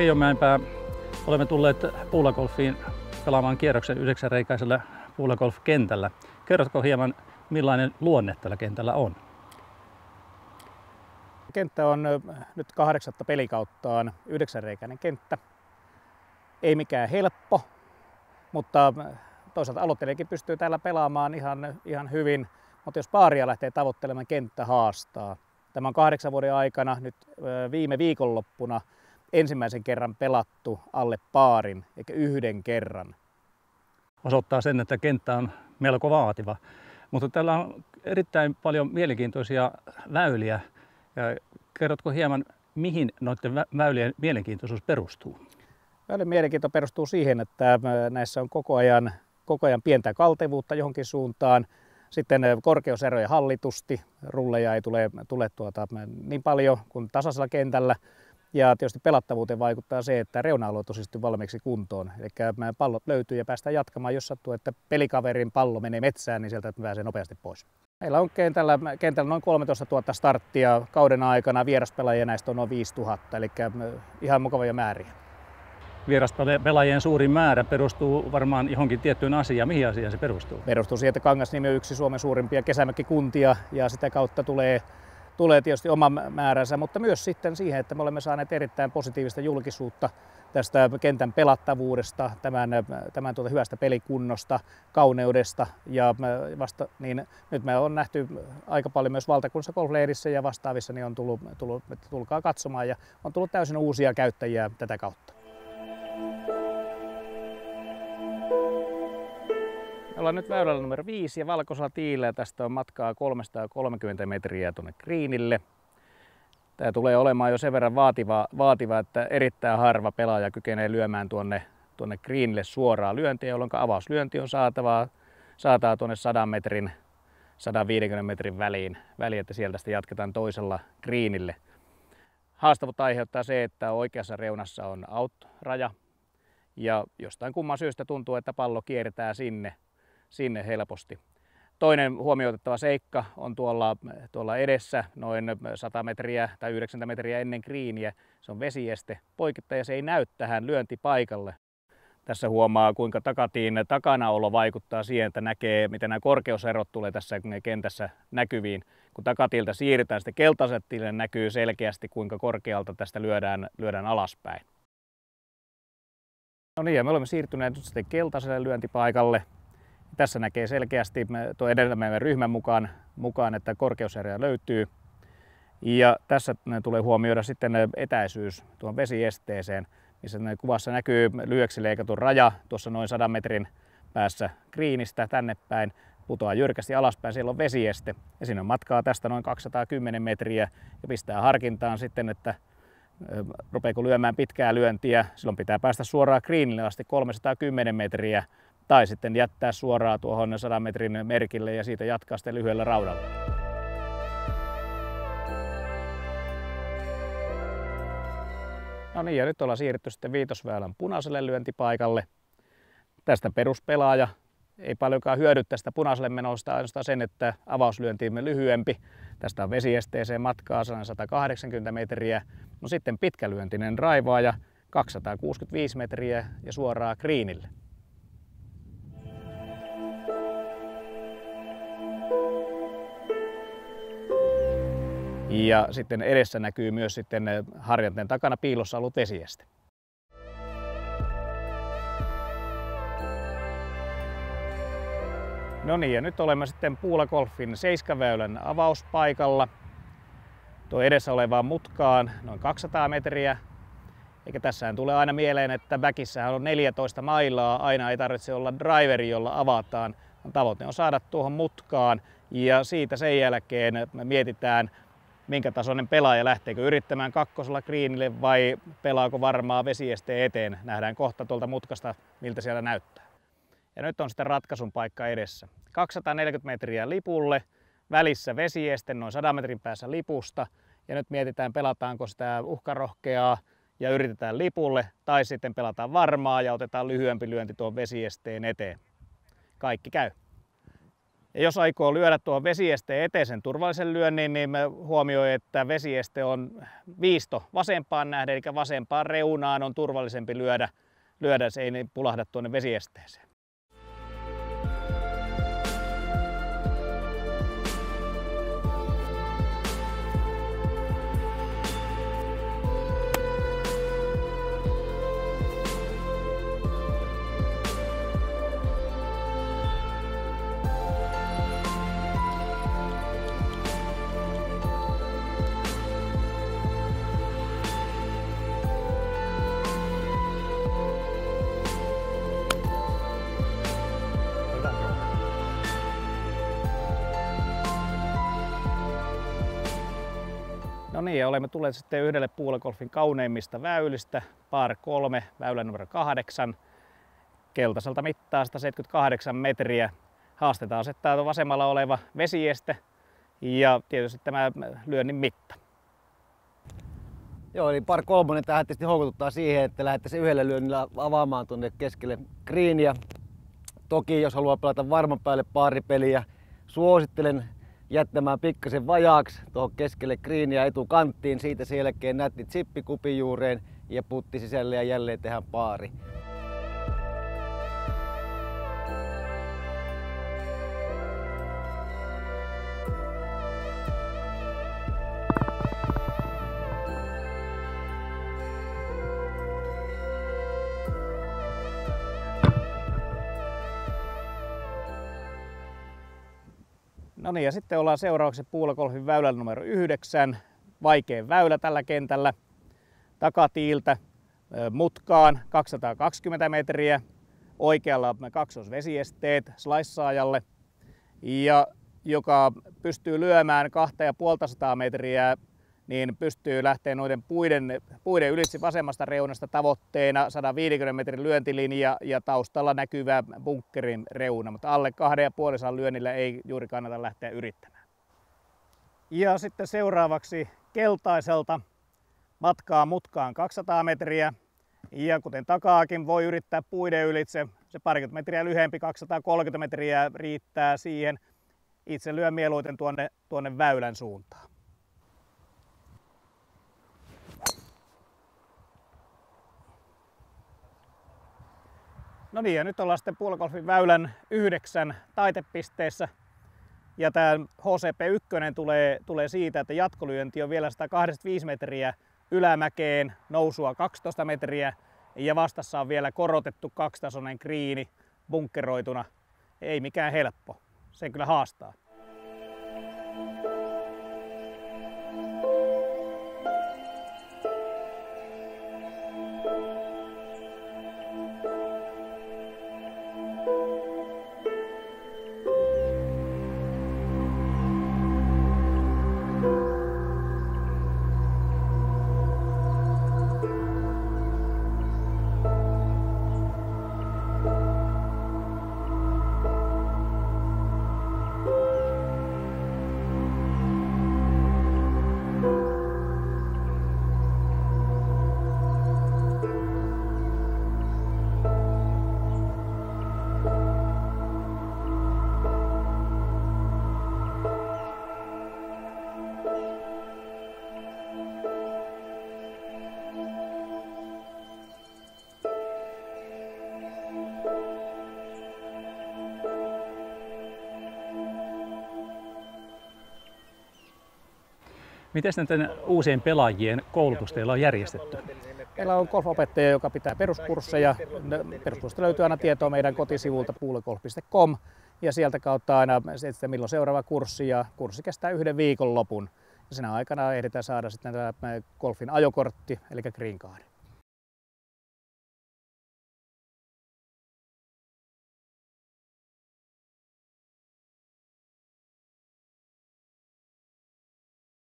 Keijo Mäenpää, olemme tulleet puulagolfiin pelaamaan kierroksen yhdeksänreikäisellä puulagolf-kentällä. Kerrotko hieman, millainen luonne tällä kentällä on? Kenttä on nyt kahdeksatta pelikauttaan yhdeksänreikäinen kenttä. Ei mikään helppo, mutta toisaalta aloittelijakin pystyy täällä pelaamaan ihan, ihan hyvin. Mutta jos paaria lähtee tavoittelemaan, kenttä haastaa. Tämä on kahdeksan vuoden aikana nyt viime viikonloppuna ensimmäisen kerran pelattu alle paarin, eikä yhden kerran. Osoittaa sen, että kenttä on melko vaativa. Mutta täällä on erittäin paljon mielenkiintoisia väyliä. Ja kerrotko hieman, mihin noiden väylien mielenkiintoisuus perustuu? Väylien mielenkiinto perustuu siihen, että näissä on koko ajan, koko ajan pientä kaltevuutta johonkin suuntaan. Sitten korkeuseroja hallitusti, rulleja ei tule, tule tuota, niin paljon kuin tasaisella kentällä. Ja tietysti pelattavuuteen vaikuttaa se, että reuna-alueet on valmiiksi kuntoon. Eli pallot löytyy ja päästään jatkamaan, jos sattuu, että pelikaverin pallo menee metsään, niin sieltä pääsee nopeasti pois. Meillä on kentällä, kentällä noin 13 000 starttia kauden aikana, vieraspelaajia näistä on noin 5000, eli ihan mukavia määriä. Vieraspelaajien suurin määrä perustuu varmaan johonkin tiettyyn asiaan. Mihin asiaan se perustuu? Perustuu siihen, että Kangasniemi on yksi Suomen suurimpia kesämökkikuntia ja sitä kautta tulee tulee tietysti oma määränsä, mutta myös sitten siihen, että me olemme saaneet erittäin positiivista julkisuutta tästä kentän pelattavuudesta, tämän, tämän tuota hyvästä pelikunnosta, kauneudesta ja vasta, niin nyt me on nähty aika paljon myös valtakunnassa golfleirissä ja vastaavissa, niin on tullut, tullut, tulkaa katsomaan ja on tullut täysin uusia käyttäjiä tätä kautta. Ollaan nyt väylällä numero 5 ja valkoisella tiillä tästä on matkaa 330 metriä tuonne Greenille. Tämä tulee olemaan jo sen verran vaativa, vaativa että erittäin harva pelaaja kykenee lyömään tuonne, tuonne Greenille suoraan lyöntiä, jolloin avauslyönti on saatavaa, saataa tuonne 100 metrin, 150 metrin väliin, väliin, että sieltä sitten jatketaan toisella Greenille. Haastavuutta aiheuttaa se, että oikeassa reunassa on out-raja, ja jostain kumman syystä tuntuu, että pallo kiertää sinne sinne helposti. Toinen huomioitettava seikka on tuolla, tuolla edessä noin 100 metriä tai 90 metriä ennen kriiniä. Se on vesieste. Poikittaja se ei näy tähän lyöntipaikalle. Tässä huomaa, kuinka takatiin takanaolo vaikuttaa siihen, että näkee, miten nämä korkeuserot tulee tässä kentässä näkyviin. Kun takatilta siirrytään sitten keltaiset näkyy selkeästi, kuinka korkealta tästä lyödään, lyödään alaspäin. No niin, ja me olemme siirtyneet nyt sitten keltaiselle lyöntipaikalle. Tässä näkee selkeästi tuo edellä meidän ryhmän mukaan, mukaan että korkeuseroja löytyy. Ja tässä tulee huomioida sitten etäisyys tuon vesiesteeseen, missä kuvassa näkyy lyöksi leikatun raja tuossa noin 100 metrin päässä kriinistä tänne päin. Putoaa jyrkästi alaspäin, siellä on vesieste. Ja siinä on matkaa tästä noin 210 metriä ja pistää harkintaan sitten, että rupeeko lyömään pitkää lyöntiä, silloin pitää päästä suoraan greenille asti 310 metriä tai sitten jättää suoraan tuohon 100 metrin merkille ja siitä jatkaa sitten lyhyellä raudalla. No niin, ja nyt ollaan siirrytty sitten viitosväylän punaiselle lyöntipaikalle. Tästä peruspelaaja ei paljonkaan hyödy tästä punaiselle menosta, ainoastaan sen, että avauslyöntiimme lyhyempi. Tästä on vesiesteeseen matkaa 180 metriä. No sitten pitkälyöntinen raivaaja 265 metriä ja suoraan kriinille. Ja sitten edessä näkyy myös sitten harjanteen takana piilossa ollut vesieste. No niin, ja nyt olemme sitten Puulakolfin seiskaväylän avauspaikalla. Tuo edessä olevaan mutkaan noin 200 metriä. Eikä tässähän tule aina mieleen, että väkissähän on 14 mailaa. Aina ei tarvitse olla driveri, jolla avataan. Tavoite on saada tuohon mutkaan ja siitä sen jälkeen me mietitään minkä tasoinen pelaaja, lähteekö yrittämään kakkosella greenille vai pelaako varmaa vesiesteen eteen. Nähdään kohta tuolta mutkasta, miltä siellä näyttää. Ja nyt on sitten ratkaisun paikka edessä. 240 metriä lipulle, välissä vesieste noin 100 metrin päässä lipusta. Ja nyt mietitään, pelataanko sitä uhkarohkeaa ja yritetään lipulle, tai sitten pelataan varmaa ja otetaan lyhyempi lyönti tuon vesiesteen eteen. Kaikki käy. Jos aikoo lyödä tuon vesiesteen eteisen turvallisen lyönnin, niin me huomioi, että vesieste on viisto vasempaan nähden, eli vasempaan reunaan on turvallisempi lyödä, lyödä se ei niin pulahda tuonne vesiesteeseen. Niin, ja olemme tulleet sitten yhdelle puulekolfin kauneimmista väylistä, Par 3, väylä numero 8, keltaiselta mittaa 178 metriä. Haastetaan asettaa vasemmalla oleva vesieste ja tietysti tämä lyönnin mitta. Joo, eli par kolmonen tähän tietysti houkututtaa siihen, että lähdettäisiin yhdellä lyönnillä avaamaan tuonne keskelle greenia. Toki jos haluaa pelata varman päälle paaripeliä, suosittelen jättämään pikkasen vajaaksi tuohon keskelle greenia etukanttiin. Siitä sen jälkeen nätti chippi kupin juureen ja putti sisälle ja jälleen tehdään paari. No niin, ja sitten ollaan seuraavaksi puulakolfin väylällä numero 9. Vaikein väylä tällä kentällä. Takatiiltä mutkaan 220 metriä. Oikealla kaksosvesiesteet slaissaajalle. Ja joka pystyy lyömään 2500 metriä niin pystyy lähteä noiden puiden, puiden ylitse vasemmasta reunasta tavoitteena 150 metrin lyöntilinja ja taustalla näkyvä bunkkerin reuna, mutta alle 2,5 lyönnillä ei juuri kannata lähteä yrittämään. Ja sitten seuraavaksi keltaiselta matkaa mutkaan 200 metriä ja kuten takaakin voi yrittää puiden ylitse, se parikymmentä metriä lyhyempi, 230 metriä riittää siihen. Itse lyön mieluiten tuonne, tuonne väylän suuntaan. No niin, ja nyt ollaan sitten puolagolfin väylän yhdeksän taitepisteessä. Ja tämä HCP1 tulee, tulee siitä, että jatkolyönti on vielä 125 metriä ylämäkeen, nousua 12 metriä ja vastassa on vielä korotettu kaksitasoinen kriini bunkkeroituna. Ei mikään helppo. Se kyllä haastaa. Miten näiden uusien pelaajien koulutus teillä on järjestetty? Meillä on golfopettaja, joka pitää peruskursseja. Peruskursseista löytyy aina tietoa meidän kotisivulta puulegolf.com ja sieltä kautta aina että milloin seuraava kurssi ja kurssi kestää yhden viikon lopun. Ja sinä aikana ehditään saada sitten golfin ajokortti eli green card.